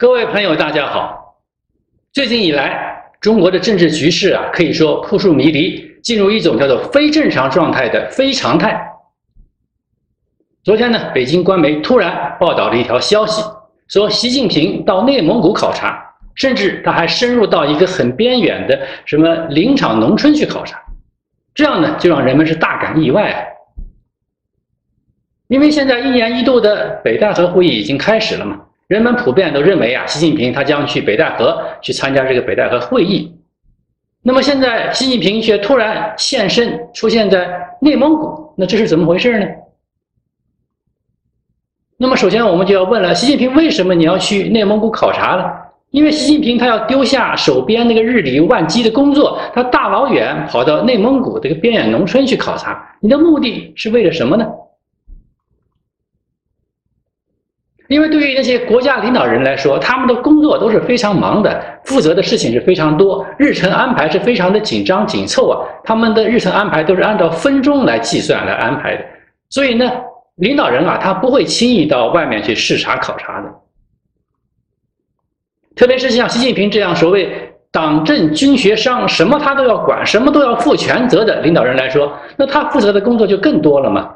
各位朋友，大家好。最近以来，中国的政治局势啊，可以说扑朔迷离，进入一种叫做非正常状态的非常态。昨天呢，北京官媒突然报道了一条消息，说习近平到内蒙古考察，甚至他还深入到一个很边远的什么林场农村去考察，这样呢，就让人们是大感意外啊。因为现在一年一度的北戴河会议已经开始了嘛。人们普遍都认为啊，习近平他将去北戴河去参加这个北戴河会议。那么现在习近平却突然现身出现在内蒙古，那这是怎么回事呢？那么首先我们就要问了，习近平为什么你要去内蒙古考察呢？因为习近平他要丢下手边那个日理万机的工作，他大老远跑到内蒙古这个边远农村去考察，你的目的是为了什么呢？因为对于那些国家领导人来说，他们的工作都是非常忙的，负责的事情是非常多，日程安排是非常的紧张紧凑啊。他们的日程安排都是按照分钟来计算来安排的，所以呢，领导人啊，他不会轻易到外面去视察考察的。特别是像习近平这样所谓党政军学商什么他都要管，什么都要负全责的领导人来说，那他负责的工作就更多了嘛。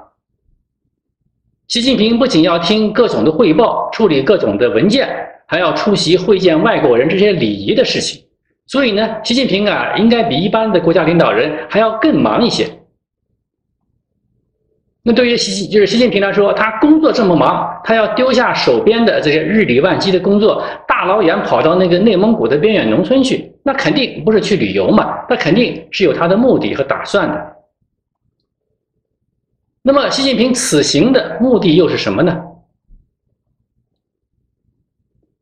习近平不仅要听各种的汇报，处理各种的文件，还要出席会见外国人这些礼仪的事情。所以呢，习近平啊，应该比一般的国家领导人还要更忙一些。那对于习就是习近平来说，他工作这么忙，他要丢下手边的这些日理万机的工作，大老远跑到那个内蒙古的边远农村去，那肯定不是去旅游嘛，那肯定是有他的目的和打算的。那么，习近平此行的目的又是什么呢？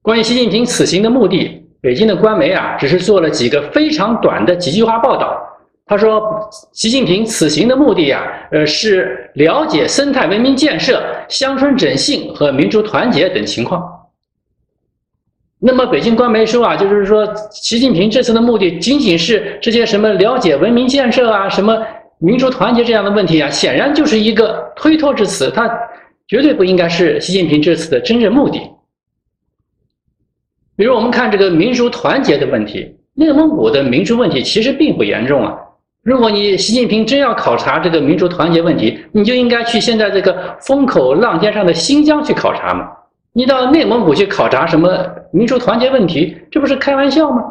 关于习近平此行的目的，北京的官媒啊，只是做了几个非常短的几句话报道。他说，习近平此行的目的呀，呃，是了解生态文明建设、乡村振兴和民族团结等情况。那么，北京官媒说啊，就是说，习近平这次的目的仅仅是这些什么了解文明建设啊，什么。民族团结这样的问题啊，显然就是一个推脱之词，它绝对不应该是习近平这次的真正目的。比如我们看这个民族团结的问题，内蒙古的民族问题其实并不严重啊。如果你习近平真要考察这个民族团结问题，你就应该去现在这个风口浪尖上的新疆去考察嘛。你到内蒙古去考察什么民族团结问题，这不是开玩笑吗？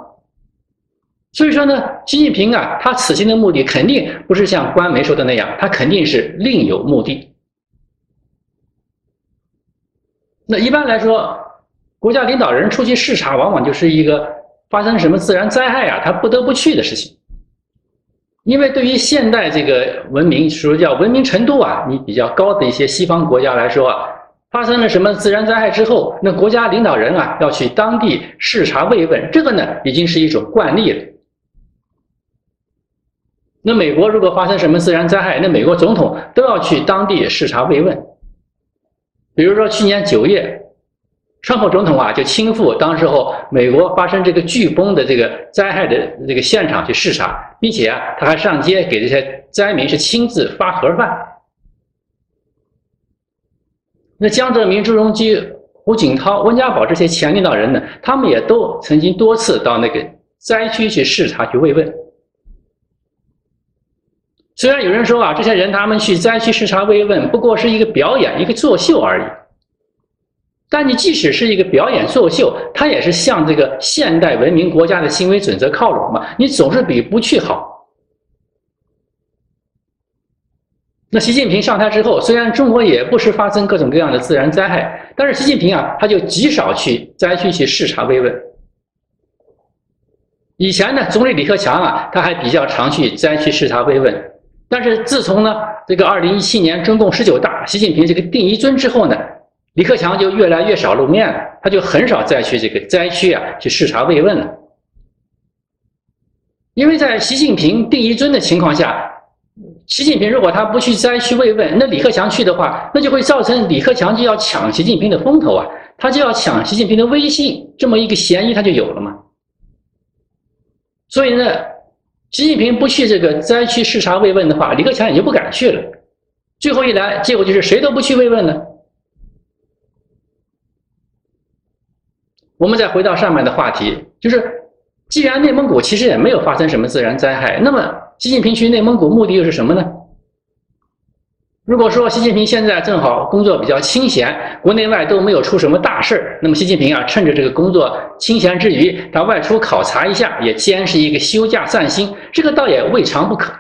所以说呢，习近平啊，他此行的目的肯定不是像官媒说的那样，他肯定是另有目的。那一般来说，国家领导人出去视察，往往就是一个发生什么自然灾害啊，他不得不去的事情。因为对于现代这个文明，说叫文明程度啊，你比较高的一些西方国家来说啊，发生了什么自然灾害之后，那国家领导人啊要去当地视察慰问，这个呢已经是一种惯例了。那美国如果发生什么自然灾害，那美国总统都要去当地视察慰问。比如说去年九月，川普总统啊就亲赴当时候美国发生这个飓风的这个灾害的这个现场去视察，并且啊他还上街给这些灾民是亲自发盒饭。那江泽民、朱镕基、胡锦涛、温家宝这些前领导人呢，他们也都曾经多次到那个灾区去视察去慰问。虽然有人说啊，这些人他们去灾区视察慰问，不过是一个表演、一个作秀而已。但你即使是一个表演作秀，他也是向这个现代文明国家的行为准则靠拢嘛。你总是比不去好。那习近平上台之后，虽然中国也不时发生各种各样的自然灾害，但是习近平啊，他就极少去灾区去视察慰问。以前呢，总理李克强啊，他还比较常去灾区视察慰问。但是自从呢这个二零一七年中共十九大，习近平这个定一尊之后呢，李克强就越来越少露面了，他就很少再去这个灾区啊去视察慰问了。因为在习近平定一尊的情况下，习近平如果他不去灾区慰问，那李克强去的话，那就会造成李克强就要抢习近平的风头啊，他就要抢习近平的威信，这么一个嫌疑他就有了嘛。所以呢。习近平不去这个灾区视察慰问的话，李克强也就不敢去了。最后一来，结果就是谁都不去慰问了。我们再回到上面的话题，就是既然内蒙古其实也没有发生什么自然灾害，那么习近平去内蒙古目的又是什么呢？如果说习近平现在正好工作比较清闲，国内外都没有出什么大事儿，那么习近平啊，趁着这个工作清闲之余，他外出考察一下，也兼是一个休假散心，这个倒也未尝不可。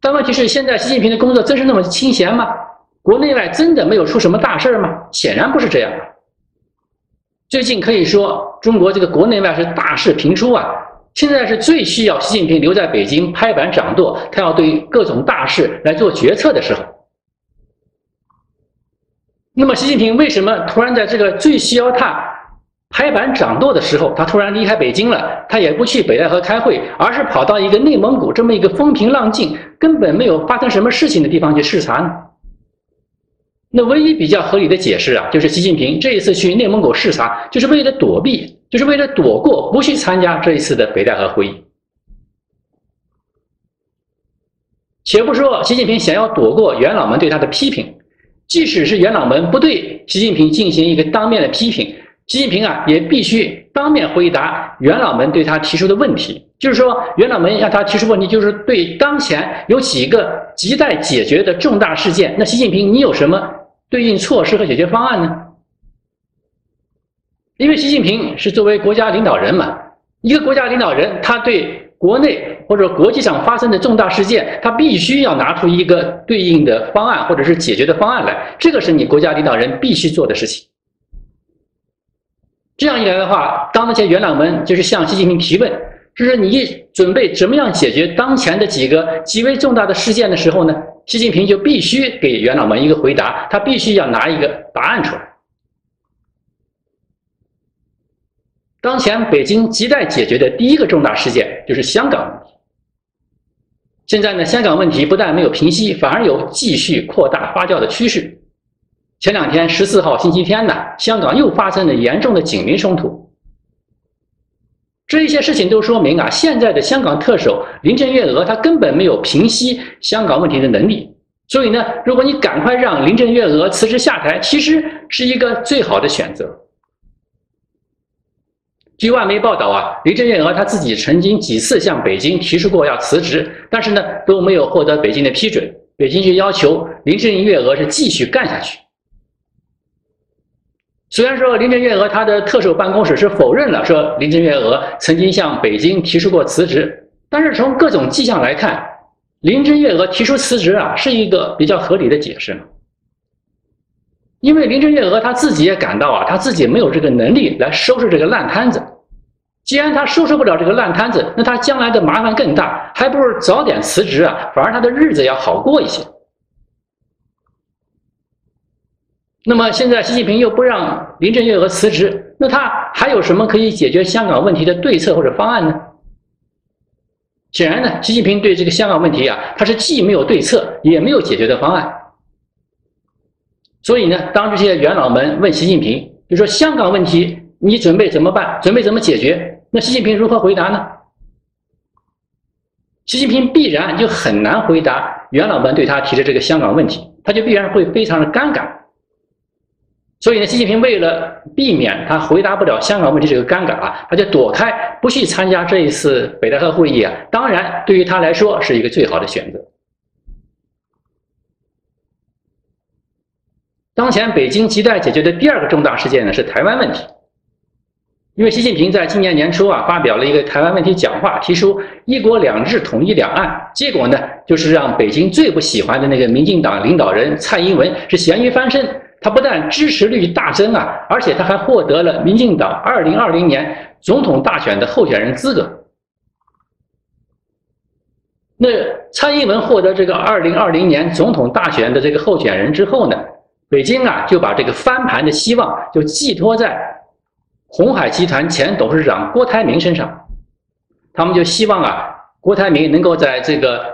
但问题是，现在习近平的工作真是那么清闲吗？国内外真的没有出什么大事儿吗？显然不是这样。最近可以说，中国这个国内外是大事频出啊！现在是最需要习近平留在北京拍板掌舵，他要对各种大事来做决策的时候。那么，习近平为什么突然在这个最需要他拍板掌舵的时候，他突然离开北京了？他也不去北戴河开会，而是跑到一个内蒙古这么一个风平浪静、根本没有发生什么事情的地方去视察呢？那唯一比较合理的解释啊，就是习近平这一次去内蒙古视察，就是为了躲避，就是为了躲过不去参加这一次的北戴河会议。且不说习近平想要躲过元老们对他的批评，即使是元老们不对习近平进行一个当面的批评，习近平啊也必须当面回答元老们对他提出的问题。就是说，元老们向他提出问题，就是对当前有几个亟待解决的重大事件，那习近平你有什么？对应措施和解决方案呢？因为习近平是作为国家领导人嘛，一个国家领导人，他对国内或者国际上发生的重大事件，他必须要拿出一个对应的方案或者是解决的方案来，这个是你国家领导人必须做的事情。这样一来的话，当那些元老们就是向习近平提问，就是你准备怎么样解决当前的几个极为重大的事件的时候呢？习近平就必须给元老们一个回答，他必须要拿一个答案出来。当前北京亟待解决的第一个重大事件就是香港。现在呢，香港问题不但没有平息，反而有继续扩大发酵的趋势。前两天，十四号星期天呢，香港又发生了严重的警民冲突。这一些事情都说明啊，现在的香港特首林郑月娥她根本没有平息香港问题的能力。所以呢，如果你赶快让林郑月娥辞职下台，其实是一个最好的选择。据外媒报道啊，林郑月娥她自己曾经几次向北京提出过要辞职，但是呢都没有获得北京的批准。北京就要求林郑月娥是继续干下去。虽然说林郑月娥她的特首办公室是否认了说林郑月娥曾经向北京提出过辞职，但是从各种迹象来看，林郑月娥提出辞职啊是一个比较合理的解释。因为林郑月娥她自己也感到啊，她自己没有这个能力来收拾这个烂摊子。既然她收拾不了这个烂摊子，那她将来的麻烦更大，还不如早点辞职啊，反而她的日子要好过一些。那么现在习近平又不让林郑月娥辞职，那他还有什么可以解决香港问题的对策或者方案呢？显然呢，习近平对这个香港问题啊，他是既没有对策，也没有解决的方案。所以呢，当这些元老们问习近平，就说香港问题你准备怎么办？准备怎么解决？那习近平如何回答呢？习近平必然就很难回答元老们对他提的这个香港问题，他就必然会非常的尴尬。所以呢，习近平为了避免他回答不了香港问题这个尴尬啊，他就躲开不去参加这一次北戴河会议啊。当然，对于他来说是一个最好的选择。当前北京亟待解决的第二个重大事件呢是台湾问题，因为习近平在今年年初啊发表了一个台湾问题讲话，提出一国两制统一两岸，结果呢就是让北京最不喜欢的那个民进党领导人蔡英文是咸鱼翻身。他不但支持率大增啊，而且他还获得了民进党二零二零年总统大选的候选人资格。那蔡英文获得这个二零二零年总统大选的这个候选人之后呢，北京啊就把这个翻盘的希望就寄托在红海集团前董事长郭台铭身上，他们就希望啊郭台铭能够在这个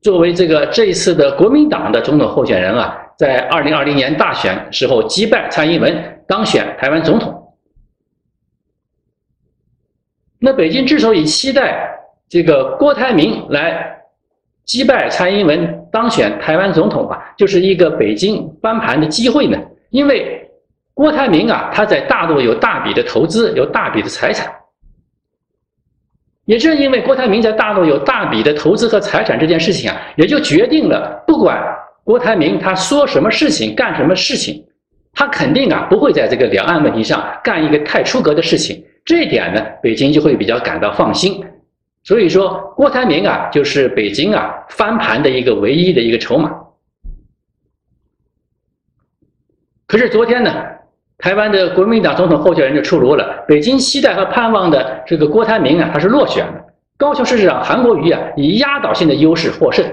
作为这个这一次的国民党的总统候选人啊。在二零二零年大选时候击败蔡英文当选台湾总统。那北京之所以期待这个郭台铭来击败蔡英文当选台湾总统啊，就是一个北京翻盘的机会呢。因为郭台铭啊，他在大陆有大笔的投资，有大笔的财产。也正因为郭台铭在大陆有大笔的投资和财产这件事情啊，也就决定了，不管郭台铭他说什么事情，干什么事情，他肯定啊不会在这个两岸问题上干一个太出格的事情。这一点呢，北京就会比较感到放心。所以说，郭台铭啊，就是北京啊翻盘的一个唯一的一个筹码。可是昨天呢？台湾的国民党总统候选人就出炉了，北京期待和盼望的这个郭台铭啊，他是落选了。高雄市市长韩国瑜啊，以压倒性的优势获胜。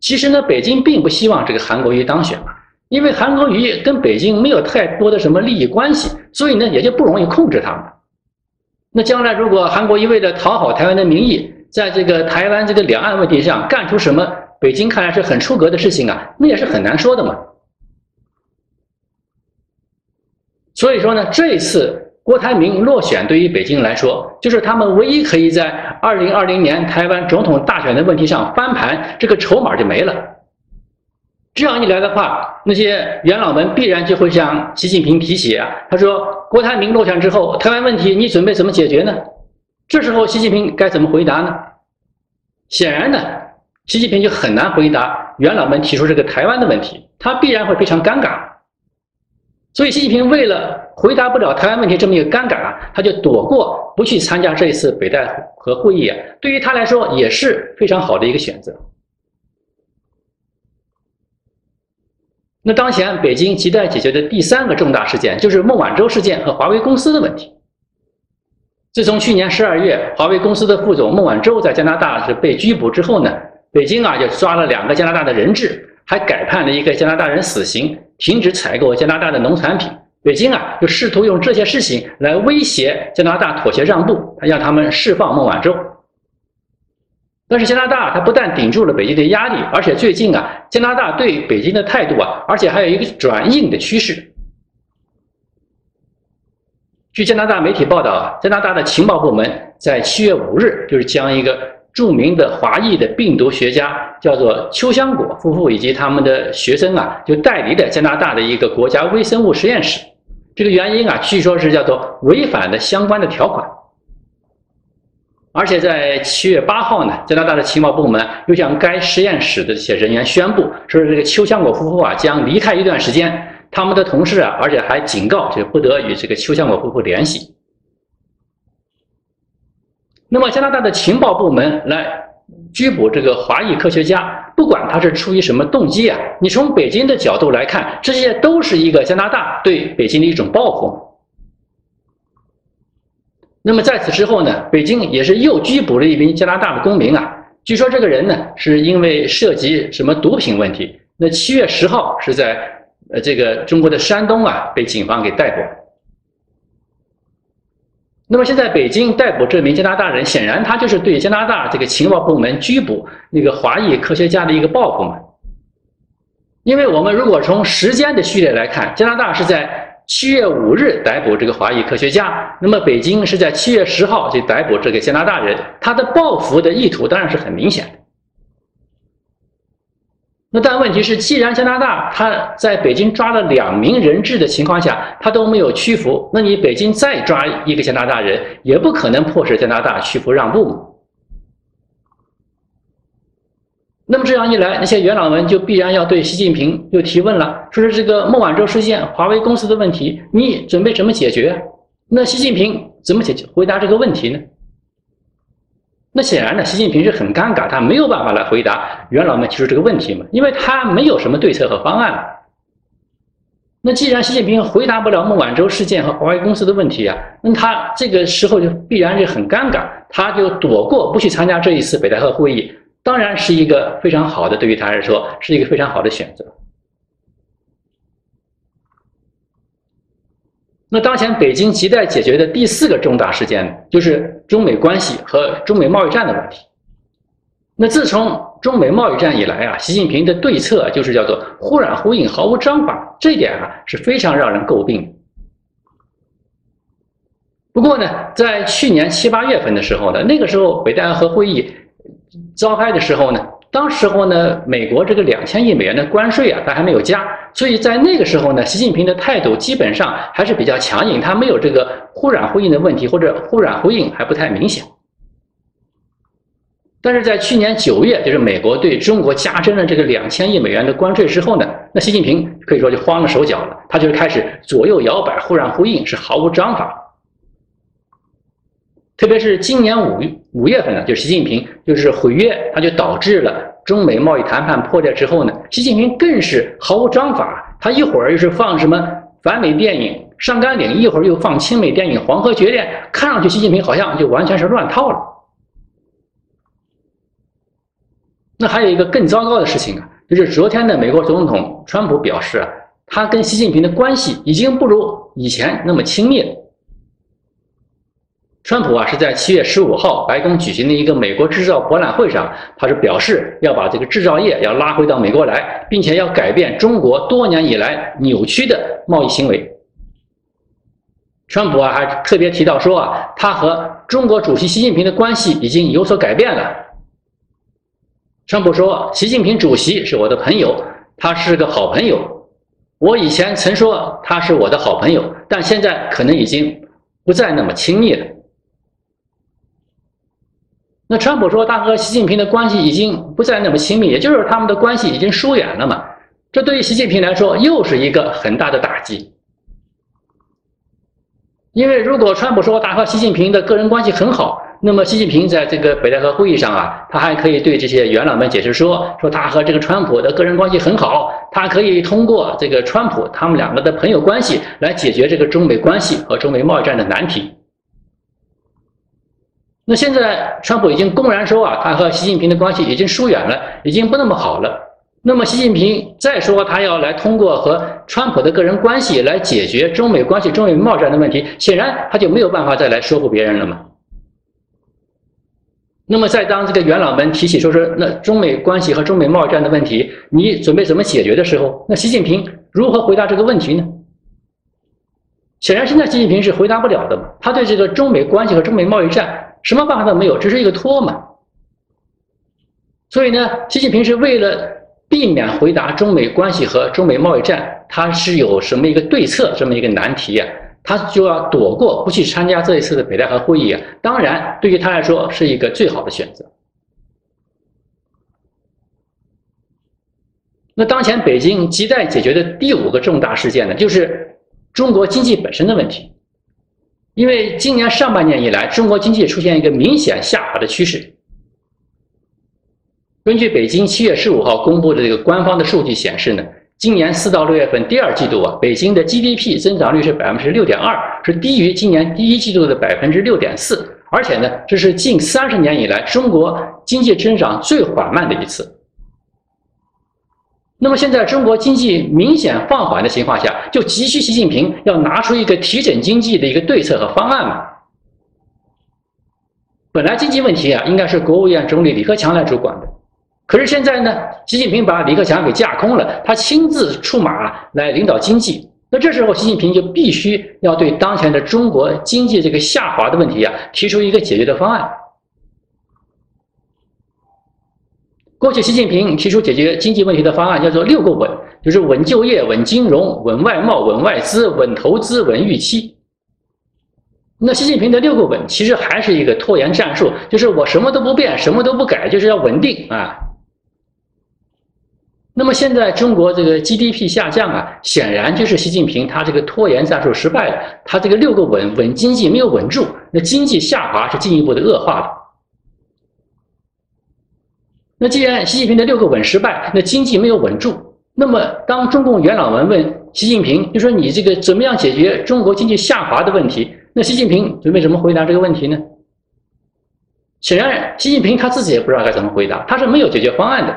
其实呢，北京并不希望这个韩国瑜当选嘛，因为韩国瑜跟北京没有太多的什么利益关系，所以呢，也就不容易控制他们。那将来如果韩国一味的讨好台湾的民意，在这个台湾这个两岸问题上干出什么北京看来是很出格的事情啊，那也是很难说的嘛。所以说呢，这一次郭台铭落选，对于北京来说，就是他们唯一可以在二零二零年台湾总统大选的问题上翻盘，这个筹码就没了。这样一来的话，那些元老们必然就会向习近平提起啊，他说郭台铭落选之后，台湾问题你准备怎么解决呢？这时候习近平该怎么回答呢？显然呢，习近平就很难回答元老们提出这个台湾的问题，他必然会非常尴尬。所以，习近平为了回答不了台湾问题这么一个尴尬啊，他就躲过不去参加这一次北戴河会议啊。对于他来说也是非常好的一个选择。那当前北京亟待解决的第三个重大事件就是孟晚舟事件和华为公司的问题。自从去年十二月，华为公司的副总孟晚舟在加拿大是被拘捕之后呢，北京啊就抓了两个加拿大的人质。还改判了一个加拿大人死刑，停止采购加拿大的农产品。北京啊，就试图用这些事情来威胁加拿大妥协让步，让他们释放孟晚舟。但是加拿大它不但顶住了北京的压力，而且最近啊，加拿大对北京的态度啊，而且还有一个转硬的趋势。据加拿大媒体报道啊，加拿大的情报部门在七月五日就是将一个。著名的华裔的病毒学家叫做邱香果夫妇以及他们的学生啊，就带离了加拿大的一个国家微生物实验室。这个原因啊，据说是叫做违反了相关的条款。而且在七月八号呢，加拿大的情报部门又向该实验室的这些人员宣布，说是这个邱香果夫妇啊将离开一段时间，他们的同事啊，而且还警告就不得与这个邱香果夫妇联系。那么，加拿大的情报部门来拘捕这个华裔科学家，不管他是出于什么动机啊，你从北京的角度来看，这些都是一个加拿大对北京的一种报复。那么在此之后呢，北京也是又拘捕了一名加拿大的公民啊，据说这个人呢是因为涉及什么毒品问题。那七月十号是在呃这个中国的山东啊被警方给逮捕。那么现在北京逮捕这名加拿大人，显然他就是对加拿大这个情报部门拘捕那个华裔科学家的一个报复嘛。因为我们如果从时间的序列来看，加拿大是在七月五日逮捕这个华裔科学家，那么北京是在七月十号就逮捕这个加拿大人，他的报复的意图当然是很明显的。那但问题是，既然加拿大他在北京抓了两名人质的情况下，他都没有屈服，那你北京再抓一个加拿大人，也不可能迫使加拿大屈服让步嘛。那么这样一来，那些元老们就必然要对习近平又提问了，说是这个孟晚舟事件、华为公司的问题，你准备怎么解决？那习近平怎么解决回答这个问题呢？那显然呢，习近平是很尴尬，他没有办法来回答元老们提出这个问题嘛，因为他没有什么对策和方案。那既然习近平回答不了孟晚舟事件和华为公司的问题啊，那他这个时候就必然是很尴尬，他就躲过不去参加这一次北戴河会议，当然是一个非常好的，对于他来说是一个非常好的选择。那当前北京亟待解决的第四个重大事件，就是中美关系和中美贸易战的问题。那自从中美贸易战以来啊，习近平的对策就是叫做忽软忽硬，毫无章法，这一点啊是非常让人诟病。不过呢，在去年七八月份的时候呢，那个时候北戴河会议召开的时候呢，当时候呢，美国这个两千亿美元的关税啊，它还没有加，所以在那个时候呢，习近平的态度基本上还是比较强硬，他没有这个忽软忽硬的问题，或者忽软忽硬还不太明显。但是在去年九月，就是美国对中国加征了这个两千亿美元的关税之后呢，那习近平可以说就慌了手脚了，他就开始左右摇摆，忽软忽硬，是毫无章法。特别是今年五五月份呢，就习近平就是毁约，他就导致了中美贸易谈判破裂之后呢，习近平更是毫无章法。他一会儿又是放什么反美电影《上甘岭》，一会儿又放亲美电影《黄河决裂》，看上去习近平好像就完全是乱套了。那还有一个更糟糕的事情啊，就是昨天的美国总统川普表示，啊他跟习近平的关系已经不如以前那么亲密了。川普啊是在七月十五号白宫举行的一个美国制造博览会上，他是表示要把这个制造业要拉回到美国来，并且要改变中国多年以来扭曲的贸易行为。川普啊还特别提到说啊，他和中国主席习近平的关系已经有所改变了。川普说，习近平主席是我的朋友，他是个好朋友。我以前曾说他是我的好朋友，但现在可能已经不再那么亲密了。那川普说，他和习近平的关系已经不再那么亲密，也就是他们的关系已经疏远了嘛？这对于习近平来说又是一个很大的打击。因为如果川普说他和习近平的个人关系很好，那么习近平在这个北戴河会议上啊，他还可以对这些元老们解释说，说他和这个川普的个人关系很好，他可以通过这个川普他们两个的朋友关系来解决这个中美关系和中美贸易战的难题。那现在，川普已经公然说啊，他和习近平的关系已经疏远了，已经不那么好了。那么，习近平再说他要来通过和川普的个人关系来解决中美关系、中美贸易战的问题，显然他就没有办法再来说服别人了嘛。那么，在当这个元老们提起说说那中美关系和中美贸易战的问题，你准备怎么解决的时候，那习近平如何回答这个问题呢？显然，现在习近平是回答不了的嘛。他对这个中美关系和中美贸易战。什么办法都没有，只是一个拖嘛。所以呢，习近平是为了避免回答中美关系和中美贸易战，他是有什么一个对策，这么一个难题啊？他就要躲过不去参加这一次的北戴河会议啊。当然，对于他来说是一个最好的选择。那当前北京亟待解决的第五个重大事件呢，就是中国经济本身的问题。因为今年上半年以来，中国经济出现一个明显下滑的趋势。根据北京七月十五号公布的这个官方的数据显示呢，今年四到六月份第二季度啊，北京的 GDP 增长率是百分之六点二，是低于今年第一季度的百分之六点四，而且呢，这是近三十年以来中国经济增长最缓慢的一次。那么现在中国经济明显放缓的情况下，就急需习近平要拿出一个提振经济的一个对策和方案嘛。本来经济问题啊，应该是国务院总理李克强来主管的，可是现在呢，习近平把李克强给架空了，他亲自出马来领导经济。那这时候，习近平就必须要对当前的中国经济这个下滑的问题啊，提出一个解决的方案。过去，习近平提出解决经济问题的方案叫做“六个稳”，就是稳就业、稳金融、稳外贸、稳外资、稳投资、稳预期。那习近平的“六个稳”其实还是一个拖延战术，就是我什么都不变，什么都不改，就是要稳定啊。那么现在中国这个 GDP 下降啊，显然就是习近平他这个拖延战术失败了，他这个“六个稳”稳经济没有稳住，那经济下滑是进一步的恶化了。那既然习近平的六个稳失败，那经济没有稳住，那么当中共元老们问习近平，就说你这个怎么样解决中国经济下滑的问题？那习近平准备怎么回答这个问题呢？显然，习近平他自己也不知道该怎么回答，他是没有解决方案的。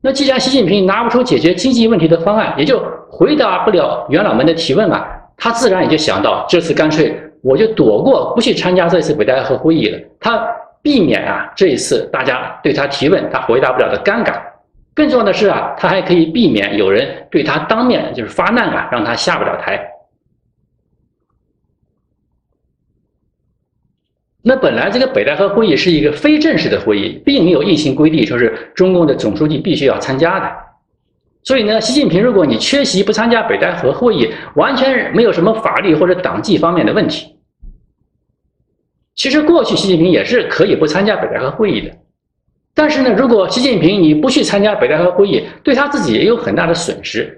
那既然习近平拿不出解决经济问题的方案，也就回答不了元老们的提问嘛，他自然也就想到这次干脆我就躲过不去参加这次北戴河会议了。他。避免啊，这一次大家对他提问，他回答不了的尴尬。更重要的是啊，他还可以避免有人对他当面就是发难啊，让他下不了台。那本来这个北戴河会议是一个非正式的会议，并没有硬性规定说是中共的总书记必须要参加的。所以呢，习近平如果你缺席不参加北戴河会议，完全没有什么法律或者党纪方面的问题。其实过去习近平也是可以不参加北戴河会议的，但是呢，如果习近平你不去参加北戴河会议，对他自己也有很大的损失。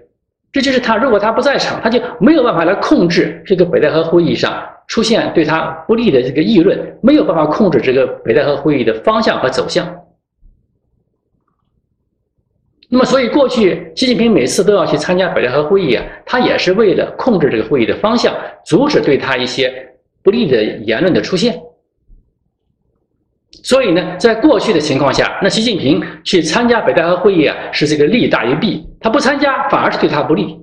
这就是他，如果他不在场，他就没有办法来控制这个北戴河会议上出现对他不利的这个议论，没有办法控制这个北戴河会议的方向和走向。那么，所以过去习近平每次都要去参加北戴河会议啊，他也是为了控制这个会议的方向，阻止对他一些不利的言论的出现。所以呢，在过去的情况下，那习近平去参加北戴河会议啊，是这个利大于弊。他不参加，反而是对他不利。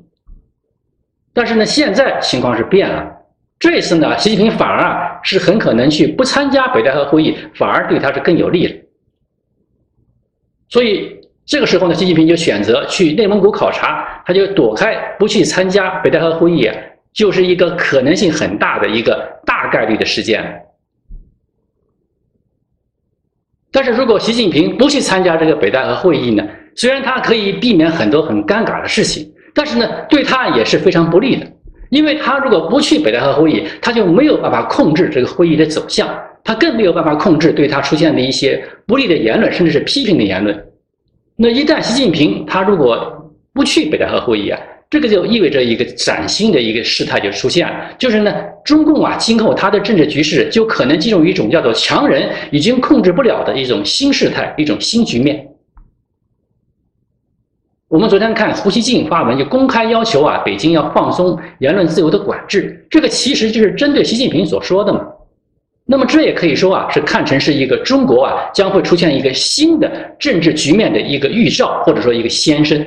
但是呢，现在情况是变了。这次呢，习近平反而是很可能去不参加北戴河会议，反而对他是更有利的。所以这个时候呢，习近平就选择去内蒙古考察，他就躲开不去参加北戴河会议啊，就是一个可能性很大的一个大概率的事件。但是如果习近平不去参加这个北戴河会议呢？虽然他可以避免很多很尴尬的事情，但是呢，对他也是非常不利的。因为他如果不去北戴河会议，他就没有办法控制这个会议的走向，他更没有办法控制对他出现的一些不利的言论，甚至是批评的言论。那一旦习近平他如果不去北戴河会议啊，这个就意味着一个崭新的一个事态就出现了，就是呢，中共啊，今后它的政治局势就可能进入一种叫做强人已经控制不了的一种新事态、一种新局面。我们昨天看胡锡进发文，就公开要求啊，北京要放松言论自由的管制，这个其实就是针对习近平所说的嘛。那么这也可以说啊，是看成是一个中国啊将会出现一个新的政治局面的一个预兆，或者说一个先声。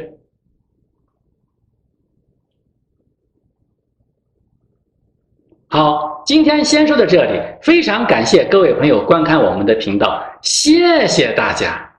好，今天先说到这里，非常感谢各位朋友观看我们的频道，谢谢大家。